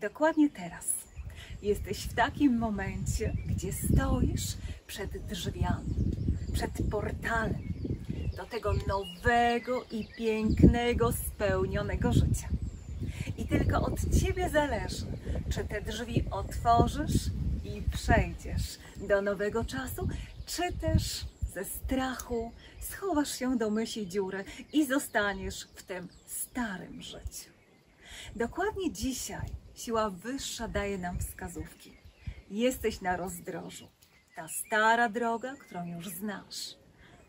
Dokładnie teraz jesteś w takim momencie, gdzie stoisz przed drzwiami, przed portalem do tego nowego i pięknego, spełnionego życia. I tylko od Ciebie zależy, czy te drzwi otworzysz i przejdziesz do nowego czasu, czy też ze strachu schowasz się do myśli dziury i zostaniesz w tym starym życiu. Dokładnie dzisiaj siła wyższa daje nam wskazówki. Jesteś na rozdrożu. Ta stara droga, którą już znasz,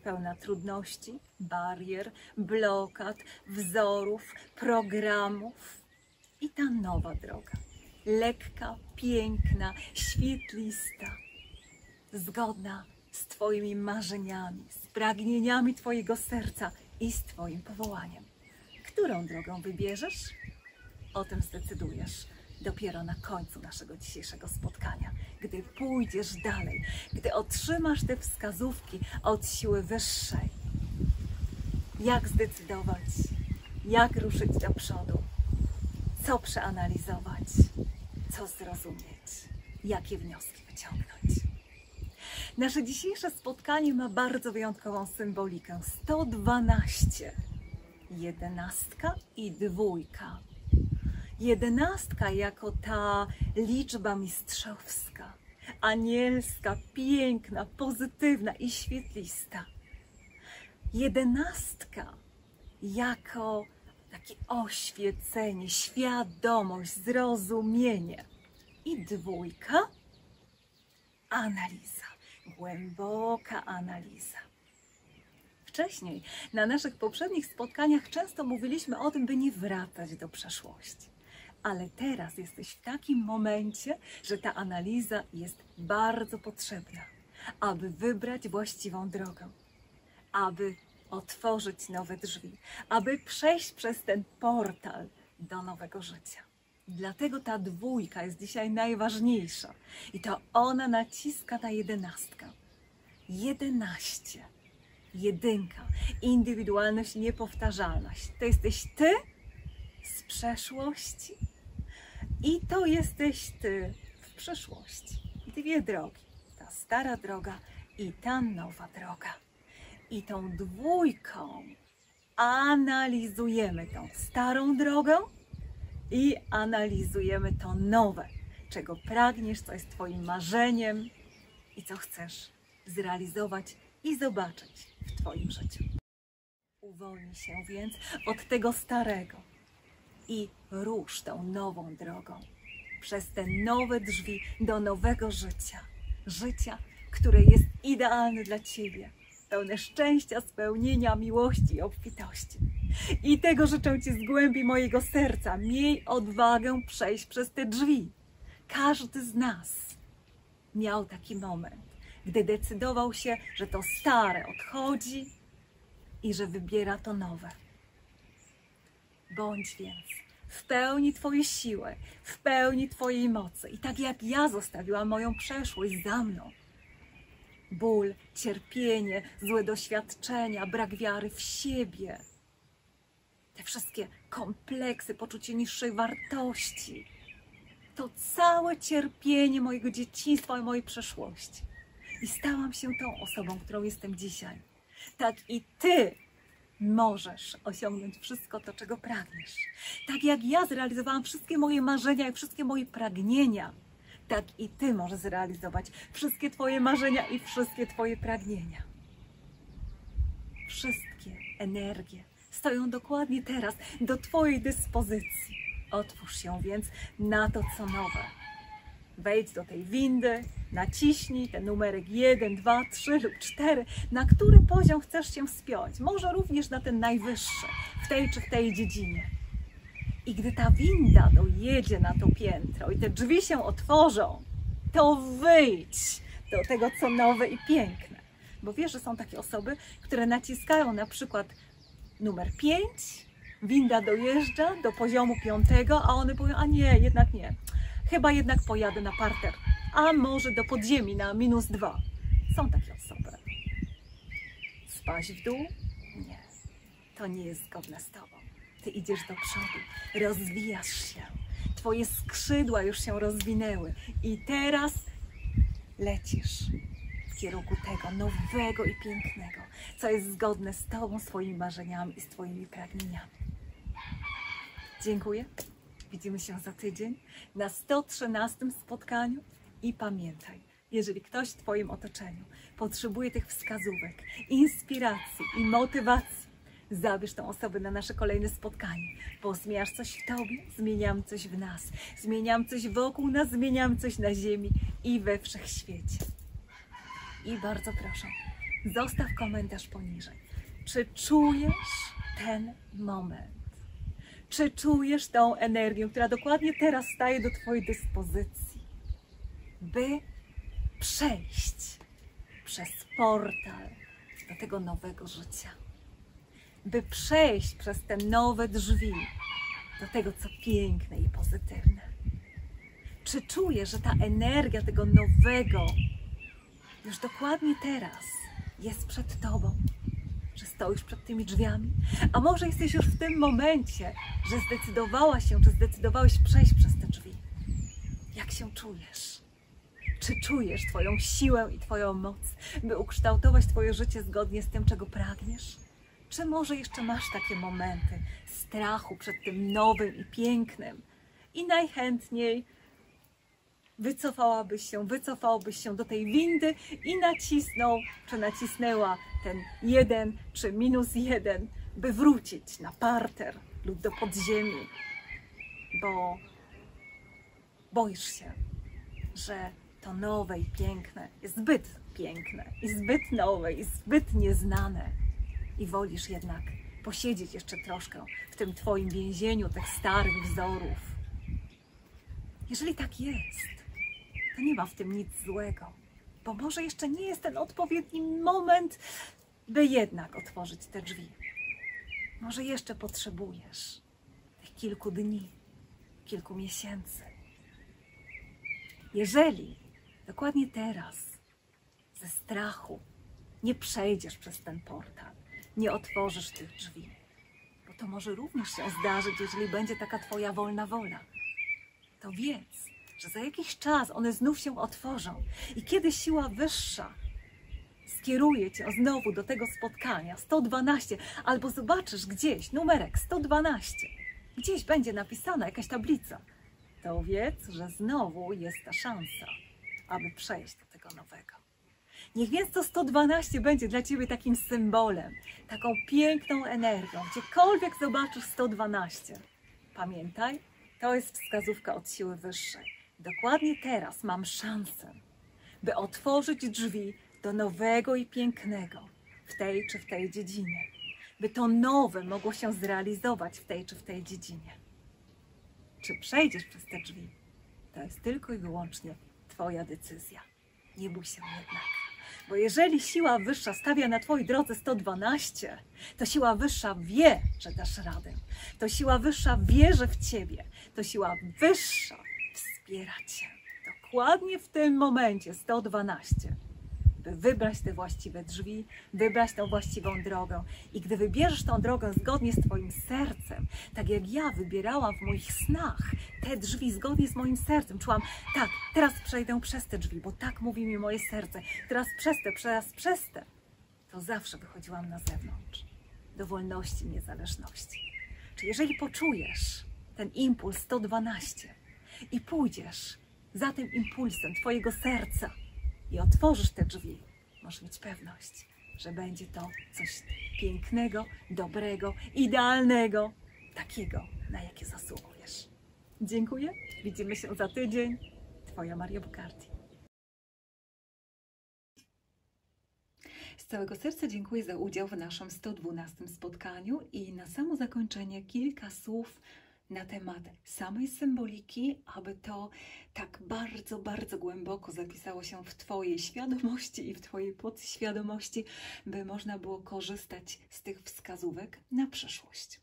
pełna trudności, barier, blokad, wzorów, programów i ta nowa droga. Lekka, piękna, świetlista, zgodna z Twoimi marzeniami, z pragnieniami Twojego serca i z Twoim powołaniem. Którą drogą wybierzesz? O tym zdecydujesz dopiero na końcu naszego dzisiejszego spotkania, gdy pójdziesz dalej, gdy otrzymasz te wskazówki od siły wyższej. Jak zdecydować, jak ruszyć do przodu, co przeanalizować, co zrozumieć, jakie wnioski wyciągnąć. Nasze dzisiejsze spotkanie ma bardzo wyjątkową symbolikę. 112, jedenastka i dwójka. Jedenastka jako ta liczba mistrzowska, anielska, piękna, pozytywna i świetlista. Jedenastka jako takie oświecenie, świadomość, zrozumienie. I dwójka analiza, głęboka analiza. Wcześniej, na naszych poprzednich spotkaniach, często mówiliśmy o tym, by nie wracać do przeszłości. Ale teraz jesteś w takim momencie, że ta analiza jest bardzo potrzebna, aby wybrać właściwą drogę, aby otworzyć nowe drzwi, aby przejść przez ten portal do nowego życia. Dlatego ta dwójka jest dzisiaj najważniejsza i to ona naciska na jedenastkę. Jedenaście. Jedynka. Indywidualność, niepowtarzalność. To jesteś ty z przeszłości i to jesteś ty w przyszłości. Dwie drogi. Ta stara droga i ta nowa droga. I tą dwójką analizujemy tą starą drogę i analizujemy to nowe, czego pragniesz, co jest Twoim marzeniem i co chcesz zrealizować i zobaczyć w Twoim życiu. Uwolnij się więc od tego starego i rusz tą nową drogą przez te nowe drzwi do nowego życia. Życia, które jest idealne dla Ciebie, pełne szczęścia, spełnienia, miłości i obfitości. I tego życzę Ci z głębi mojego serca. Miej odwagę przejść przez te drzwi. Każdy z nas miał taki moment, gdy decydował się, że to stare odchodzi i że wybiera to nowe. Bądź więc w pełni Twojej siły, w pełni Twojej mocy. I tak jak ja zostawiłam moją przeszłość za mną, ból, cierpienie, złe doświadczenia, brak wiary w siebie, te wszystkie kompleksy, poczucie niższej wartości, to całe cierpienie mojego dzieciństwa i mojej przeszłości. I stałam się tą osobą, którą jestem dzisiaj. Tak i Ty możesz osiągnąć wszystko to, czego pragniesz. Tak jak ja zrealizowałam wszystkie moje marzenia i wszystkie moje pragnienia, tak i Ty możesz zrealizować wszystkie Twoje marzenia i wszystkie Twoje pragnienia. Wszystkie energie stoją dokładnie teraz do Twojej dyspozycji. Otwórz się więc na to, co nowe. Wejdź do tej windy, naciśnij ten numerek 1, 2, 3 lub 4, na który poziom chcesz się wspiąć. Może również na ten najwyższy, w tej czy w tej dziedzinie. I gdy ta winda dojedzie na to piętro i te drzwi się otworzą, to wyjdź do tego, co nowe i piękne. Bo wiesz, że są takie osoby, które naciskają na przykład numer 5, winda dojeżdża do poziomu piątego, a one powią, a nie, jednak nie. Chyba jednak pojadę na parter, a może do podziemi na minus dwa. Są takie osoby. Spaść w dół? Nie. To nie jest zgodne z Tobą. Ty idziesz do przodu, rozwijasz się, Twoje skrzydła już się rozwinęły i teraz lecisz w kierunku tego nowego i pięknego, co jest zgodne z Tobą, swoimi marzeniami i z Twoimi pragnieniami. Dziękuję. Widzimy się za tydzień na 113 spotkaniu i pamiętaj, jeżeli ktoś w Twoim otoczeniu potrzebuje tych wskazówek, inspiracji i motywacji, zabierz tą osobę na nasze kolejne spotkanie, bo zmieniasz coś w Tobie, zmieniam coś w nas, zmieniam coś wokół nas, zmieniam coś na ziemi i we wszechświecie. I bardzo proszę, zostaw komentarz poniżej. Czy czujesz ten moment? Czy czujesz tą energię, która dokładnie teraz staje do Twojej dyspozycji, by przejść przez portal do tego nowego życia? By przejść przez te nowe drzwi do tego, co piękne i pozytywne. Czy czujesz, że ta energia tego nowego już dokładnie teraz jest przed Tobą? Stoisz przed tymi drzwiami, a może jesteś już w tym momencie, że zdecydowałaś się, czy zdecydowałeś przejść przez te drzwi. Jak się czujesz? Czy czujesz Twoją siłę i Twoją moc, by ukształtować Twoje życie zgodnie z tym, czego pragniesz? Czy może jeszcze masz takie momenty strachu przed tym nowym i pięknym i najchętniej wycofałabyś się, wycofałbyś się do tej windy i nacisnął, czy nacisnęła ten jeden, czy minus jeden, by wrócić na parter lub do podziemi, bo boisz się, że to nowe i piękne jest zbyt piękne i zbyt nowe i zbyt nieznane. I wolisz jednak posiedzieć jeszcze troszkę w tym Twoim więzieniu tych starych wzorów. Jeżeli tak jest, to nie ma w tym nic złego, bo może jeszcze nie jest ten odpowiedni moment, by jednak otworzyć te drzwi. Może jeszcze potrzebujesz tych kilku dni, kilku miesięcy. Jeżeli dokładnie teraz ze strachu nie przejdziesz przez ten portal, nie otworzysz tych drzwi, bo to może również się zdarzyć, jeżeli będzie taka Twoja wolna wola, to wiedz, że za jakiś czas one znów się otworzą i kiedy siła wyższa skieruje cię znowu do tego spotkania 112, albo zobaczysz gdzieś numerek 112, gdzieś będzie napisana jakaś tablica, to wiedz, że znowu jest ta szansa, aby przejść do tego nowego. Niech więc to 112 będzie dla Ciebie takim symbolem, taką piękną energią. Gdziekolwiek zobaczysz 112, pamiętaj, to jest wskazówka od siły wyższej. Dokładnie teraz mam szansę, by otworzyć drzwi do nowego i pięknego w tej czy w tej dziedzinie, by to nowe mogło się zrealizować w tej czy w tej dziedzinie. Czy przejdziesz przez te drzwi, to jest tylko i wyłącznie Twoja decyzja. Nie bój się jednak. Bo jeżeli siła wyższa stawia na Twojej drodze 112, to siła wyższa wie, że dasz radę. To siła wyższa wierzy w Ciebie. To siła wyższa wspiera Cię. Dokładnie w tym momencie 112, by wybrać te właściwe drzwi, wybrać tą właściwą drogę. I gdy wybierzesz tą drogę zgodnie z Twoim sercem, tak jak ja wybierałam w moich snach te drzwi zgodnie z moim sercem, czułam, tak, teraz przejdę przez te drzwi, bo tak mówi mi moje serce, teraz przez te, teraz przez te, to zawsze wychodziłam na zewnątrz, do wolności, niezależności. Czy jeżeli poczujesz ten impuls 112, i pójdziesz za tym impulsem Twojego serca i otworzysz te drzwi, możesz mieć pewność, że będzie to coś pięknego, dobrego, idealnego, takiego, na jakie zasługujesz. Dziękuję. Widzimy się za tydzień. Twoja Maria Bukarti. Z całego serca dziękuję za udział w naszym 112 spotkaniu i na samo zakończenie kilka słów na temat samej symboliki, aby to tak bardzo, bardzo głęboko zapisało się w Twojej świadomości i w Twojej podświadomości, by można było korzystać z tych wskazówek na przyszłość.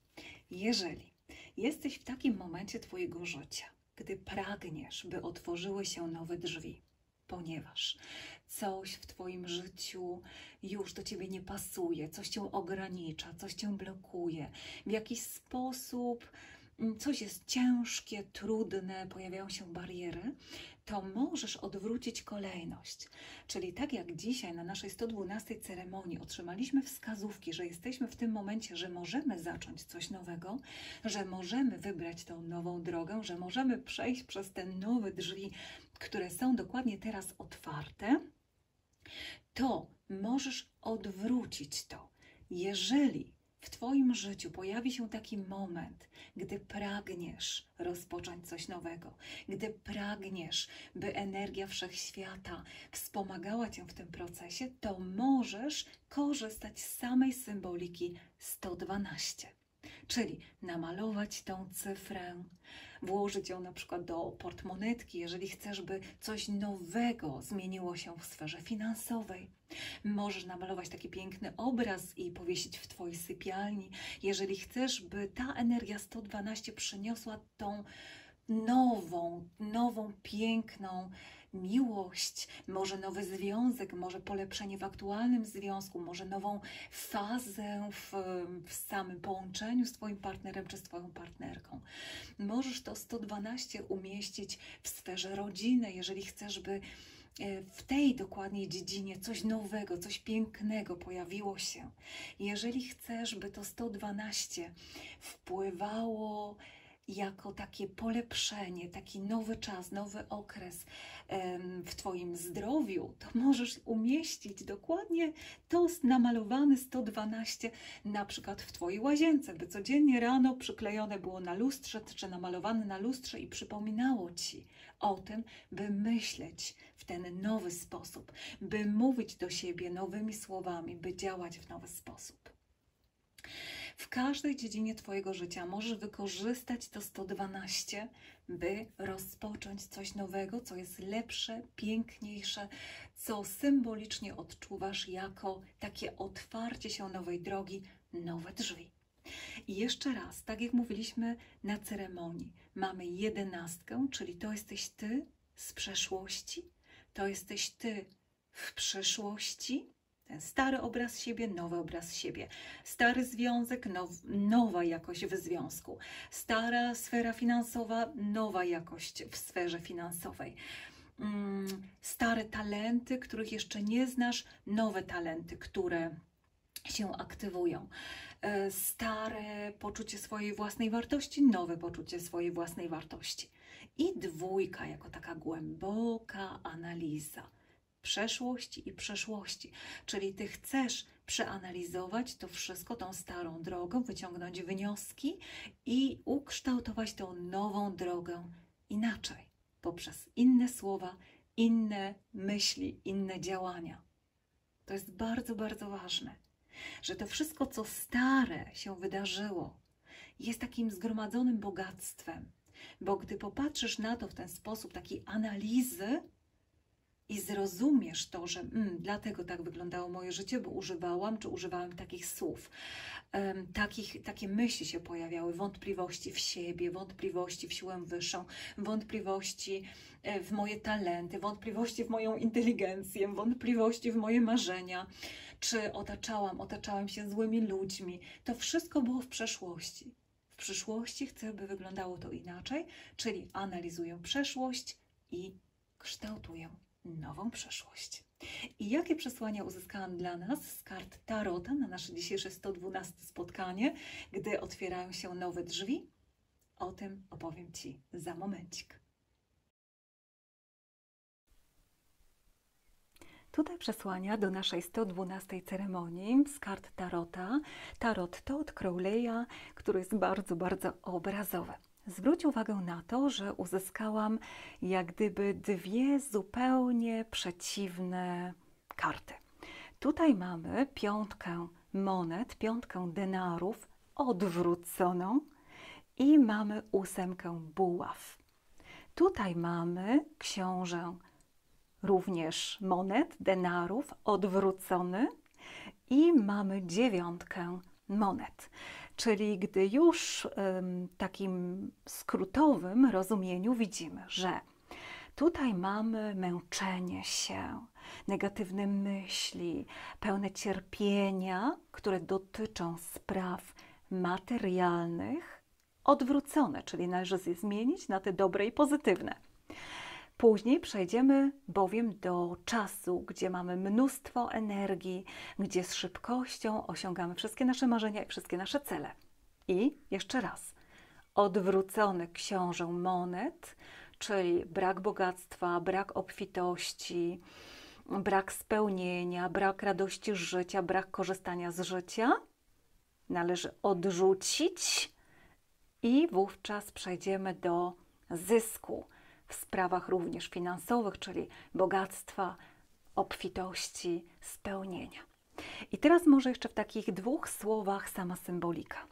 Jeżeli jesteś w takim momencie Twojego życia, gdy pragniesz, by otworzyły się nowe drzwi, ponieważ coś w Twoim życiu już do Ciebie nie pasuje, coś Cię ogranicza, coś Cię blokuje, w jakiś sposób coś jest ciężkie, trudne, pojawiają się bariery, to możesz odwrócić kolejność. Czyli tak jak dzisiaj na naszej 112 ceremonii otrzymaliśmy wskazówki, że jesteśmy w tym momencie, że możemy zacząć coś nowego, że możemy wybrać tą nową drogę, że możemy przejść przez te nowe drzwi, które są dokładnie teraz otwarte, to możesz odwrócić to. Jeżeli w Twoim życiu pojawi się taki moment, gdy pragniesz rozpocząć coś nowego, gdy pragniesz, by energia wszechświata wspomagała Cię w tym procesie, to możesz korzystać z samej symboliki 112. Czyli namalować tą cyfrę, włożyć ją na przykład do portmonetki, jeżeli chcesz, by coś nowego zmieniło się w sferze finansowej. Możesz namalować taki piękny obraz i powiesić w Twojej sypialni, jeżeli chcesz, by ta energia 112 przyniosła tą nową, nową, piękną miłość, może nowy związek, może polepszenie w aktualnym związku, może nową fazę w, w samym połączeniu z Twoim partnerem czy z Twoją partnerką. Możesz to 112 umieścić w sferze rodziny, jeżeli chcesz, by e, w tej dokładnie dziedzinie coś nowego, coś pięknego pojawiło się. Jeżeli chcesz, by to 112 wpływało jako takie polepszenie, taki nowy czas, nowy okres w Twoim zdrowiu, to możesz umieścić dokładnie to namalowane 112 na przykład w Twojej łazience, by codziennie rano przyklejone było na lustrze, czy namalowane na lustrze i przypominało Ci o tym, by myśleć w ten nowy sposób, by mówić do siebie nowymi słowami, by działać w nowy sposób. Każdej dziedzinie Twojego życia możesz wykorzystać to 112, by rozpocząć coś nowego, co jest lepsze, piękniejsze, co symbolicznie odczuwasz jako takie otwarcie się nowej drogi, nowe drzwi. I jeszcze raz, tak jak mówiliśmy na ceremonii, mamy jedenastkę, czyli to jesteś Ty z przeszłości, to jesteś Ty w przyszłości, ten stary obraz siebie, nowy obraz siebie. Stary związek, now, nowa jakość w związku. Stara sfera finansowa, nowa jakość w sferze finansowej. Mm, stare talenty, których jeszcze nie znasz, nowe talenty, które się aktywują. E, stare poczucie swojej własnej wartości, nowe poczucie swojej własnej wartości. I dwójka jako taka głęboka analiza przeszłości i przeszłości. Czyli ty chcesz przeanalizować to wszystko, tą starą drogą, wyciągnąć wnioski i ukształtować tą nową drogę inaczej, poprzez inne słowa, inne myśli, inne działania. To jest bardzo, bardzo ważne, że to wszystko, co stare się wydarzyło, jest takim zgromadzonym bogactwem. Bo gdy popatrzysz na to w ten sposób, takiej analizy, i zrozumiesz to, że mm, dlatego tak wyglądało moje życie, bo używałam czy używałem takich słów. Um, takich, takie myśli się pojawiały, wątpliwości w siebie, wątpliwości w siłę wyższą, wątpliwości e, w moje talenty, wątpliwości w moją inteligencję, wątpliwości w moje marzenia, czy otaczałam, otaczałem się złymi ludźmi. To wszystko było w przeszłości. W przyszłości chcę, by wyglądało to inaczej, czyli analizuję przeszłość i kształtuję nową przeszłość. I jakie przesłania uzyskałam dla nas z kart Tarota na nasze dzisiejsze 112 spotkanie, gdy otwierają się nowe drzwi? O tym opowiem Ci za momencik. Tutaj przesłania do naszej 112 ceremonii z kart Tarota. Tarot to od Crowley'a, który jest bardzo, bardzo obrazowy. Zwróć uwagę na to, że uzyskałam jak gdyby dwie zupełnie przeciwne karty. Tutaj mamy piątkę monet, piątkę denarów odwróconą i mamy ósemkę buław. Tutaj mamy książę również monet, denarów odwrócony i mamy dziewiątkę monet. Czyli gdy już w takim skrótowym rozumieniu widzimy, że tutaj mamy męczenie się, negatywne myśli, pełne cierpienia, które dotyczą spraw materialnych, odwrócone, czyli należy je zmienić na te dobre i pozytywne. Później przejdziemy bowiem do czasu, gdzie mamy mnóstwo energii, gdzie z szybkością osiągamy wszystkie nasze marzenia i wszystkie nasze cele. I jeszcze raz, odwrócony książę monet, czyli brak bogactwa, brak obfitości, brak spełnienia, brak radości życia, brak korzystania z życia, należy odrzucić i wówczas przejdziemy do zysku w sprawach również finansowych, czyli bogactwa, obfitości, spełnienia. I teraz może jeszcze w takich dwóch słowach sama symbolika.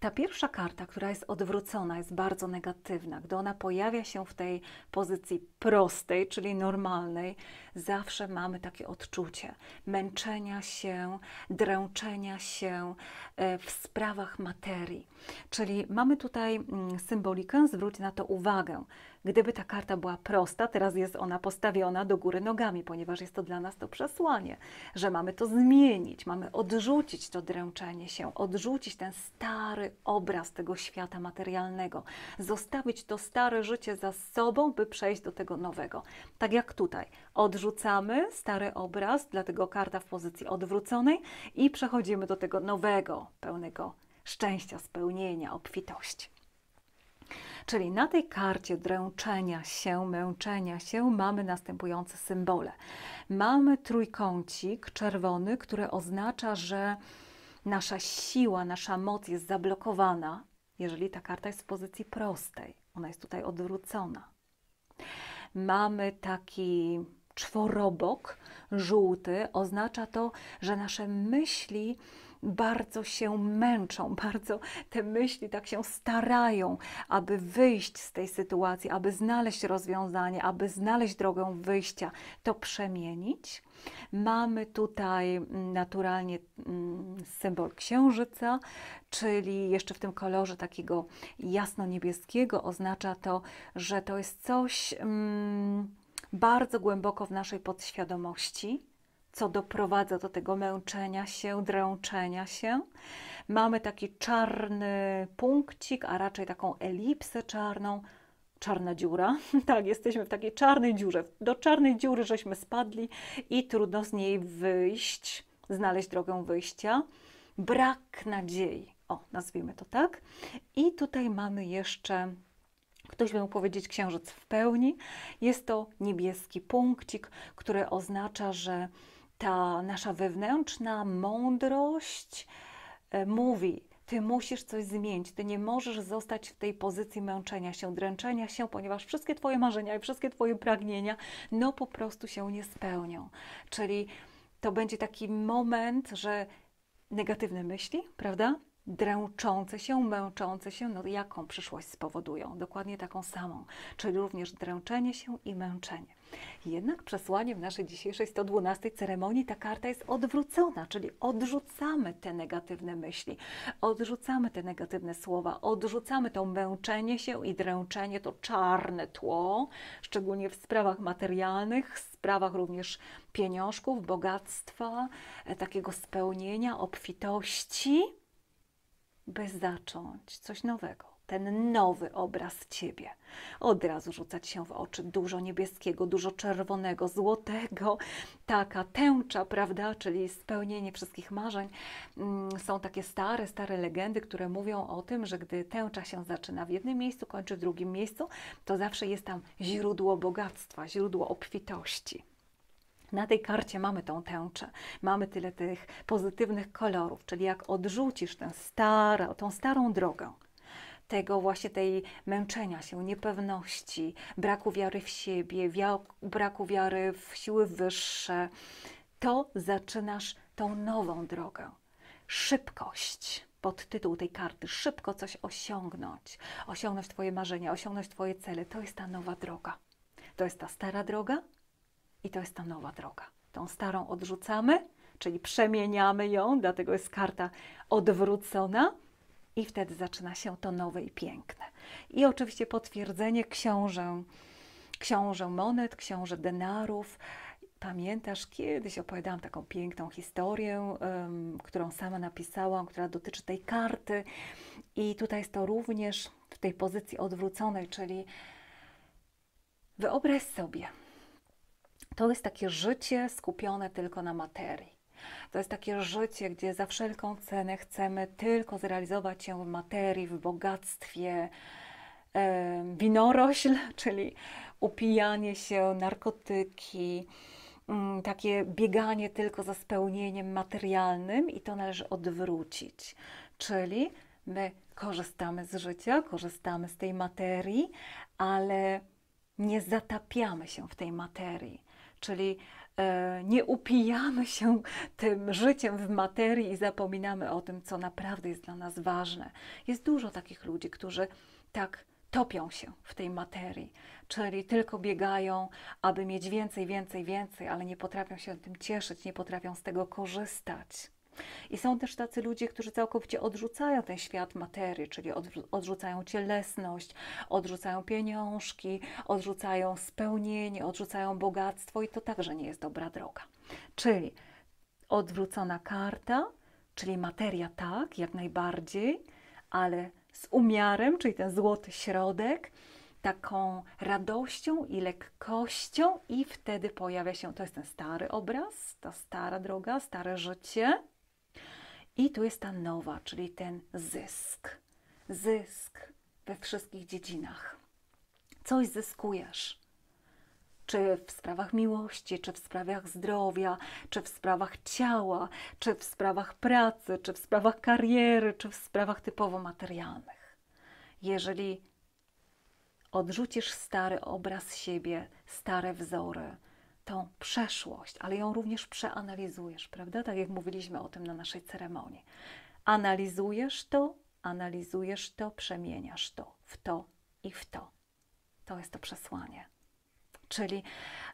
Ta pierwsza karta, która jest odwrócona, jest bardzo negatywna. Gdy ona pojawia się w tej pozycji prostej, czyli normalnej, zawsze mamy takie odczucie męczenia się, dręczenia się e, w sprawach materii. Czyli mamy tutaj mm, symbolikę, zwróć na to uwagę. Gdyby ta karta była prosta, teraz jest ona postawiona do góry nogami, ponieważ jest to dla nas to przesłanie, że mamy to zmienić, mamy odrzucić to dręczenie się, odrzucić ten stary obraz tego świata materialnego, zostawić to stare życie za sobą, by przejść do tego nowego. Tak jak tutaj, odrzucamy stary obraz, dlatego karta w pozycji odwróconej i przechodzimy do tego nowego, pełnego szczęścia, spełnienia, obfitości. Czyli na tej karcie dręczenia się, męczenia się mamy następujące symbole. Mamy trójkącik czerwony, który oznacza, że nasza siła, nasza moc jest zablokowana, jeżeli ta karta jest w pozycji prostej. Ona jest tutaj odwrócona. Mamy taki czworobok żółty, oznacza to, że nasze myśli bardzo się męczą, bardzo te myśli tak się starają, aby wyjść z tej sytuacji, aby znaleźć rozwiązanie, aby znaleźć drogę wyjścia, to przemienić. Mamy tutaj mm, naturalnie mm, symbol księżyca, czyli jeszcze w tym kolorze takiego jasno-niebieskiego oznacza to, że to jest coś mm, bardzo głęboko w naszej podświadomości co doprowadza do tego męczenia się, dręczenia się. Mamy taki czarny punkcik, a raczej taką elipsę czarną, czarna dziura. tak, jesteśmy w takiej czarnej dziurze. Do czarnej dziury żeśmy spadli i trudno z niej wyjść, znaleźć drogę wyjścia. Brak nadziei. O, nazwijmy to tak. I tutaj mamy jeszcze Ktoś by mógł powiedzieć księżyc w pełni. Jest to niebieski punkcik, który oznacza, że ta nasza wewnętrzna mądrość e, mówi, ty musisz coś zmienić, ty nie możesz zostać w tej pozycji męczenia się, dręczenia się, ponieważ wszystkie Twoje marzenia i wszystkie Twoje pragnienia, no po prostu się nie spełnią. Czyli to będzie taki moment, że negatywne myśli, prawda? dręczące się, męczące się, no jaką przyszłość spowodują? Dokładnie taką samą, czyli również dręczenie się i męczenie. Jednak przesłaniem naszej dzisiejszej 112 ceremonii ta karta jest odwrócona, czyli odrzucamy te negatywne myśli, odrzucamy te negatywne słowa, odrzucamy to męczenie się i dręczenie, to czarne tło, szczególnie w sprawach materialnych, w sprawach również pieniążków, bogactwa, e, takiego spełnienia, obfitości by zacząć coś nowego, ten nowy obraz Ciebie. Od razu rzucać się w oczy dużo niebieskiego, dużo czerwonego, złotego, taka tęcza, prawda, czyli spełnienie wszystkich marzeń. Mm, są takie stare, stare legendy, które mówią o tym, że gdy tęcza się zaczyna w jednym miejscu, kończy w drugim miejscu, to zawsze jest tam źródło bogactwa, źródło obfitości. Na tej karcie mamy tą tęczę, mamy tyle tych pozytywnych kolorów, czyli jak odrzucisz tę starą, tą starą drogę, tego właśnie tej męczenia się, niepewności, braku wiary w siebie, braku wiary w siły wyższe, to zaczynasz tą nową drogę. Szybkość, podtytuł tej karty, szybko coś osiągnąć, osiągnąć Twoje marzenia, osiągnąć Twoje cele, to jest ta nowa droga. To jest ta stara droga, i to jest ta nowa droga. Tą starą odrzucamy, czyli przemieniamy ją, dlatego jest karta odwrócona i wtedy zaczyna się to nowe i piękne. I oczywiście potwierdzenie książę, książę monet, książę denarów, Pamiętasz, kiedyś opowiadałam taką piękną historię, um, którą sama napisałam, która dotyczy tej karty. I tutaj jest to również w tej pozycji odwróconej, czyli wyobraź sobie, to jest takie życie skupione tylko na materii. To jest takie życie, gdzie za wszelką cenę chcemy tylko zrealizować się w materii, w bogactwie, winorośl, czyli upijanie się, narkotyki, mm, takie bieganie tylko za spełnieniem materialnym i to należy odwrócić. Czyli my korzystamy z życia, korzystamy z tej materii, ale nie zatapiamy się w tej materii. Czyli nie upijamy się tym życiem w materii i zapominamy o tym, co naprawdę jest dla nas ważne. Jest dużo takich ludzi, którzy tak topią się w tej materii, czyli tylko biegają, aby mieć więcej, więcej, więcej, ale nie potrafią się tym cieszyć, nie potrafią z tego korzystać. I są też tacy ludzie, którzy całkowicie odrzucają ten świat materii, czyli odrzucają cielesność, odrzucają pieniążki, odrzucają spełnienie, odrzucają bogactwo i to także nie jest dobra droga. Czyli odwrócona karta, czyli materia tak, jak najbardziej, ale z umiarem, czyli ten złoty środek, taką radością i lekkością, i wtedy pojawia się, to jest ten stary obraz, ta stara droga, stare życie. I tu jest ta nowa, czyli ten zysk. Zysk we wszystkich dziedzinach. Coś zyskujesz. Czy w sprawach miłości, czy w sprawach zdrowia, czy w sprawach ciała, czy w sprawach pracy, czy w sprawach kariery, czy w sprawach typowo materialnych. Jeżeli odrzucisz stary obraz siebie, stare wzory, tą przeszłość, ale ją również przeanalizujesz, prawda? Tak jak mówiliśmy o tym na naszej ceremonii. Analizujesz to, analizujesz to, przemieniasz to w to i w to. To jest to przesłanie. Czyli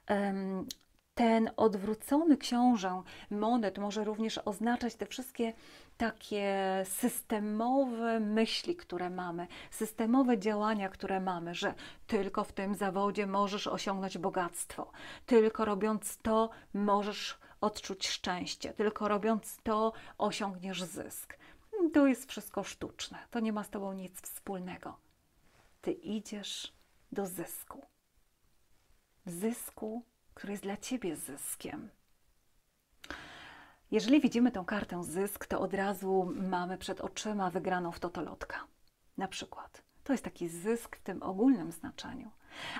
um, ten odwrócony książę monet może również oznaczać te wszystkie takie systemowe myśli, które mamy, systemowe działania, które mamy, że tylko w tym zawodzie możesz osiągnąć bogactwo, tylko robiąc to możesz odczuć szczęście, tylko robiąc to osiągniesz zysk. To jest wszystko sztuczne, to nie ma z tobą nic wspólnego. Ty idziesz do zysku. Zysku, który jest dla ciebie zyskiem. Jeżeli widzimy tą kartę zysk, to od razu mamy przed oczyma wygraną w totolotka. Na przykład. To jest taki zysk w tym ogólnym znaczeniu.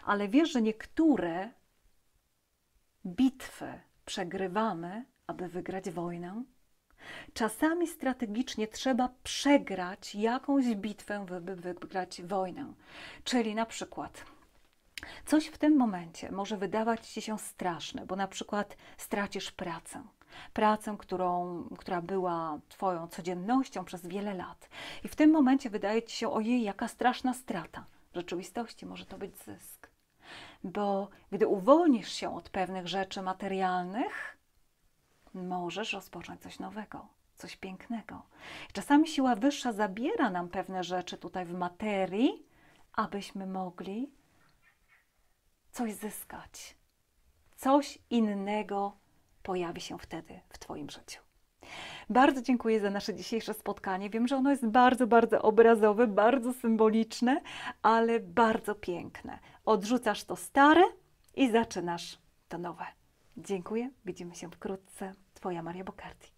Ale wiesz, że niektóre bitwy przegrywamy, aby wygrać wojnę? Czasami strategicznie trzeba przegrać jakąś bitwę, by wygrać wojnę. Czyli na przykład coś w tym momencie może wydawać ci się straszne, bo na przykład stracisz pracę pracę, którą, która była Twoją codziennością przez wiele lat. I w tym momencie wydaje Ci się, ojej, jaka straszna strata. W rzeczywistości może to być zysk. Bo gdy uwolnisz się od pewnych rzeczy materialnych, możesz rozpocząć coś nowego, coś pięknego. Czasami siła wyższa zabiera nam pewne rzeczy tutaj w materii, abyśmy mogli coś zyskać, coś innego pojawi się wtedy w Twoim życiu. Bardzo dziękuję za nasze dzisiejsze spotkanie. Wiem, że ono jest bardzo, bardzo obrazowe, bardzo symboliczne, ale bardzo piękne. Odrzucasz to stare i zaczynasz to nowe. Dziękuję. Widzimy się wkrótce. Twoja Maria Bokardi.